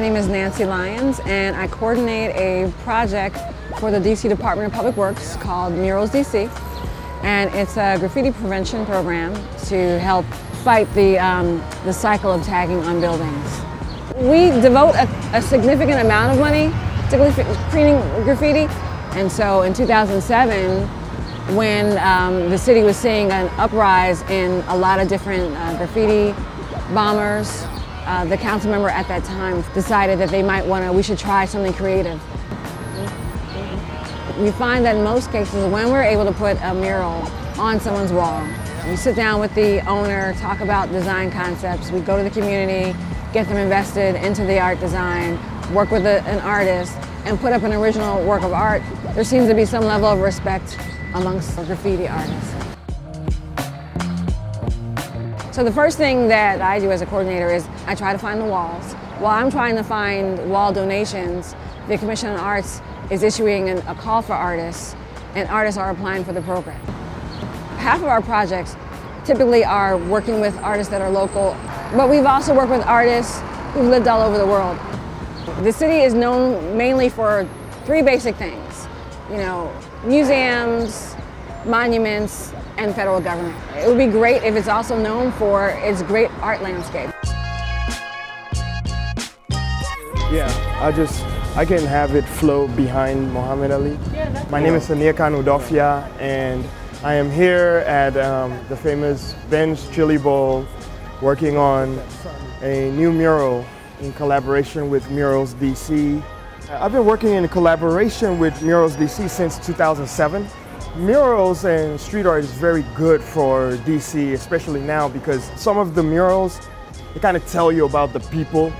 name is Nancy Lyons and I coordinate a project for the DC Department of Public Works called Murals DC. And it's a graffiti prevention program to help fight the, um, the cycle of tagging on buildings. We devote a, a significant amount of money to cleaning graffiti. And so in 2007, when um, the city was seeing an uprise in a lot of different uh, graffiti bombers, uh, the council member at that time decided that they might want to, we should try something creative. We find that in most cases, when we're able to put a mural on someone's wall, we sit down with the owner, talk about design concepts, we go to the community, get them invested into the art design, work with a, an artist, and put up an original work of art, there seems to be some level of respect amongst the graffiti artists. So the first thing that I do as a coordinator is I try to find the walls. While I'm trying to find wall donations, the Commission on Arts is issuing an, a call for artists, and artists are applying for the program. Half of our projects typically are working with artists that are local, but we've also worked with artists who've lived all over the world. The city is known mainly for three basic things, you know, museums, monuments, and federal government. It would be great if it's also known for its great art landscape. Yeah, I just, I can have it flow behind Muhammad Ali. Yeah, My name is Aniekan Udofia and I am here at um, the famous Ben's Chili Bowl working on a new mural in collaboration with Murals DC. I've been working in collaboration with Murals DC since 2007. Murals and street art is very good for DC, especially now because some of the murals, they kind of tell you about the people.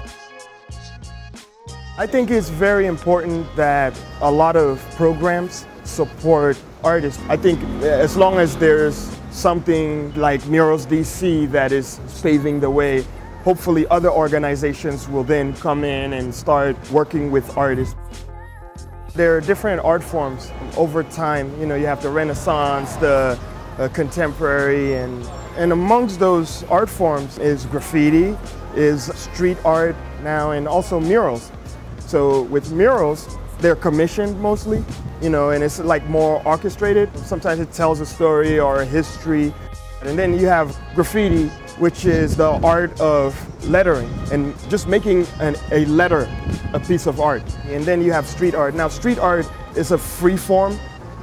I think it's very important that a lot of programs support artists. I think eh, as long as there's something like Murals DC that is paving the way, hopefully other organizations will then come in and start working with artists. There are different art forms over time. You know, you have the Renaissance, the uh, contemporary, and, and amongst those art forms is graffiti, is street art now, and also murals. So with murals, they're commissioned mostly, you know, and it's like more orchestrated. Sometimes it tells a story or a history. And then you have graffiti, which is the art of lettering and just making an, a letter a piece of art. And then you have street art. Now, street art is a free form,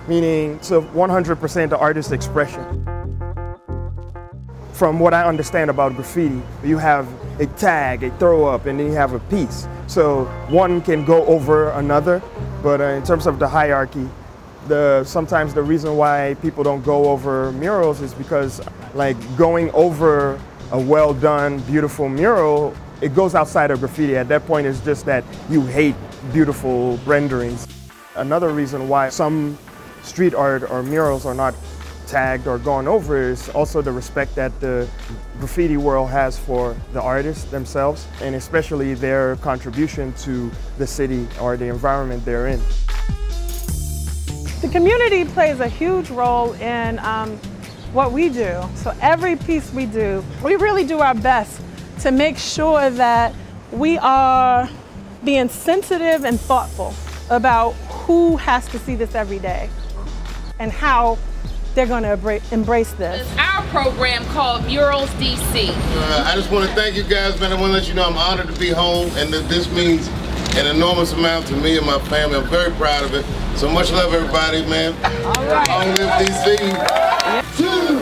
meaning it's 100% the artist's expression. From what I understand about graffiti, you have a tag, a throw up, and then you have a piece. So one can go over another, but uh, in terms of the hierarchy, the sometimes the reason why people don't go over murals is because like going over a well done beautiful mural it goes outside of graffiti at that point it's just that you hate beautiful renderings another reason why some street art or murals are not tagged or gone over is also the respect that the graffiti world has for the artists themselves and especially their contribution to the city or the environment they're in. The community plays a huge role in um, what we do. So every piece we do, we really do our best to make sure that we are being sensitive and thoughtful about who has to see this every day and how they're going to embrace this. It's our program called Murals DC. Uh, I just want to thank you guys, man. I want to let you know I'm honored to be home and that this means an enormous amount to me and my family. I'm very proud of it. So much love, everybody, man. All right. Long live DC.